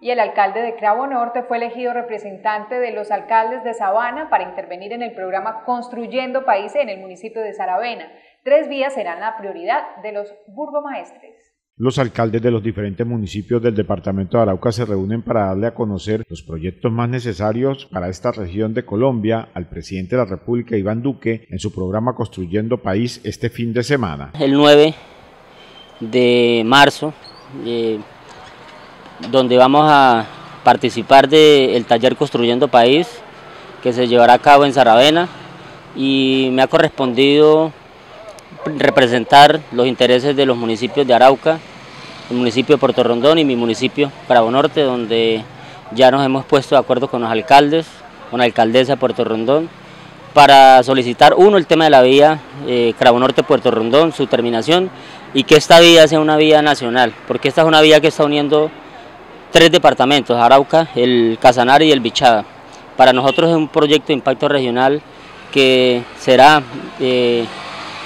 y el alcalde de Cravo Norte fue elegido representante de los alcaldes de Sabana para intervenir en el programa Construyendo País en el municipio de Saravena. Tres vías serán la prioridad de los burgomaestres. Los alcaldes de los diferentes municipios del departamento de Arauca se reúnen para darle a conocer los proyectos más necesarios para esta región de Colombia al presidente de la República, Iván Duque, en su programa Construyendo País este fin de semana. El 9 de marzo eh, donde vamos a participar del taller Construyendo País, que se llevará a cabo en Saravena, y me ha correspondido representar los intereses de los municipios de Arauca, el municipio de Puerto Rondón y mi municipio, Cravo Norte, donde ya nos hemos puesto de acuerdo con los alcaldes, con la alcaldesa de Puerto Rondón, para solicitar, uno, el tema de la vía eh, Cravo Norte-Puerto Rondón, su terminación, y que esta vía sea una vía nacional, porque esta es una vía que está uniendo tres departamentos, Arauca, el Casanare y el Bichada. Para nosotros es un proyecto de impacto regional que será eh,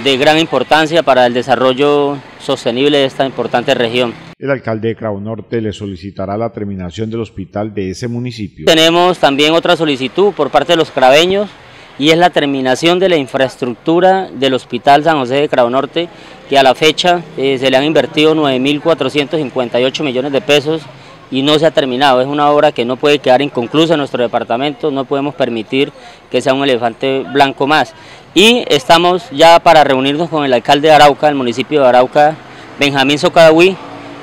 de gran importancia para el desarrollo sostenible de esta importante región. El alcalde de Cravo Norte le solicitará la terminación del hospital de ese municipio. Tenemos también otra solicitud por parte de los craveños y es la terminación de la infraestructura del Hospital San José de Cravo Norte, que a la fecha eh, se le han invertido 9.458 millones de pesos y no se ha terminado. Es una obra que no puede quedar inconclusa en nuestro departamento, no podemos permitir que sea un elefante blanco más. Y estamos ya para reunirnos con el alcalde de Arauca, del municipio de Arauca, Benjamín Socadawi,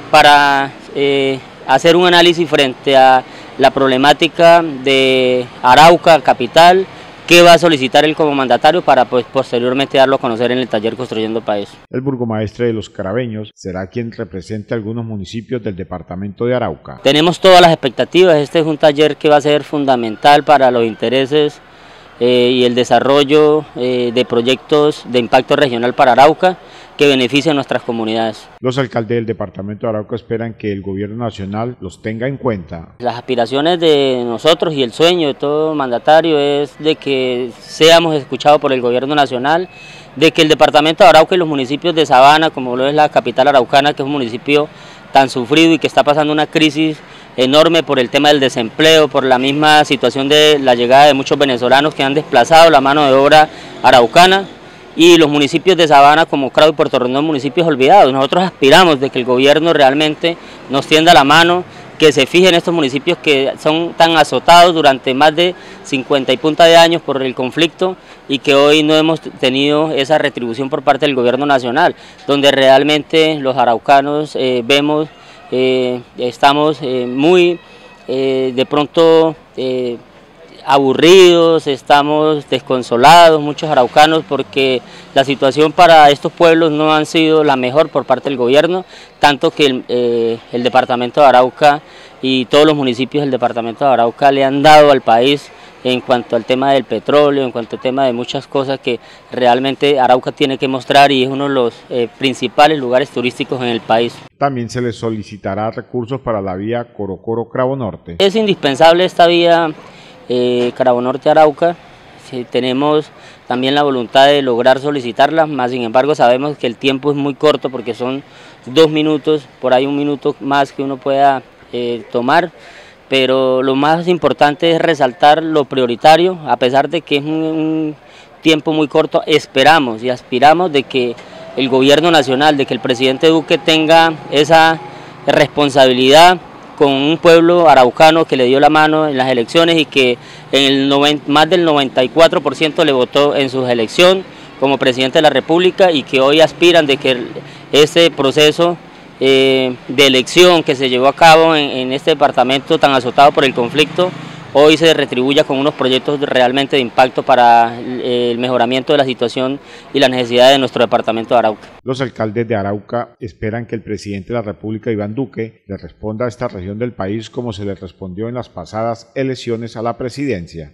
para eh, hacer un análisis frente a la problemática de Arauca, capital, ¿Qué va a solicitar él como mandatario para pues, posteriormente darlo a conocer en el taller Construyendo País. El burgomaestre de los Carabeños será quien represente algunos municipios del departamento de Arauca. Tenemos todas las expectativas, este es un taller que va a ser fundamental para los intereses eh, y el desarrollo eh, de proyectos de impacto regional para Arauca que beneficia a nuestras comunidades. Los alcaldes del departamento de Arauca esperan que el gobierno nacional los tenga en cuenta. Las aspiraciones de nosotros y el sueño de todo mandatario es de que seamos escuchados por el gobierno nacional, de que el departamento de Arauca y los municipios de Sabana, como lo es la capital araucana, que es un municipio tan sufrido y que está pasando una crisis enorme por el tema del desempleo, por la misma situación de la llegada de muchos venezolanos que han desplazado la mano de obra araucana, y los municipios de Sabana como Cravo y Puerto Rondón, municipios olvidados. Nosotros aspiramos de que el gobierno realmente nos tienda la mano, que se fije en estos municipios que son tan azotados durante más de 50 y punta de años por el conflicto y que hoy no hemos tenido esa retribución por parte del gobierno nacional, donde realmente los araucanos eh, vemos, estamos eh, muy de pronto aburridos, estamos desconsolados, muchos araucanos, porque la situación para estos pueblos no han sido la mejor por parte del gobierno, tanto que el, eh, departamento de Arauca y todos los municipios del departamento de Arauca le han dado al país en cuanto al tema del petróleo, en cuanto al tema de muchas cosas que realmente Arauca tiene que mostrar y es uno de los eh, principales lugares turísticos en el país. También se le solicitará recursos para la vía Corocoro-Cravo Norte. Es indispensable esta vía eh, Norte Arauca. tenemos también la voluntad de lograr solicitarla, más sin embargo sabemos que el tiempo es muy corto porque son dos minutos, por ahí un minuto más que uno pueda eh, tomar, pero lo más importante es resaltar lo prioritario, a pesar de que es un tiempo muy corto, esperamos y aspiramos de que el gobierno nacional, de que el presidente Duque tenga esa responsabilidad con un pueblo araucano que le dio la mano en las elecciones y que en el más del 94% le votó en su elección como presidente de la República y que hoy aspiran de que ese proceso eh, de elección que se llevó a cabo en este departamento tan azotado por el conflicto hoy se retribuya con unos proyectos realmente de impacto para el mejoramiento de la situación y las necesidades de nuestro departamento de Arauca. Los alcaldes de Arauca esperan que el presidente de la República, Iván Duque, le responda a esta región del país como se le respondió en las pasadas elecciones a la presidencia.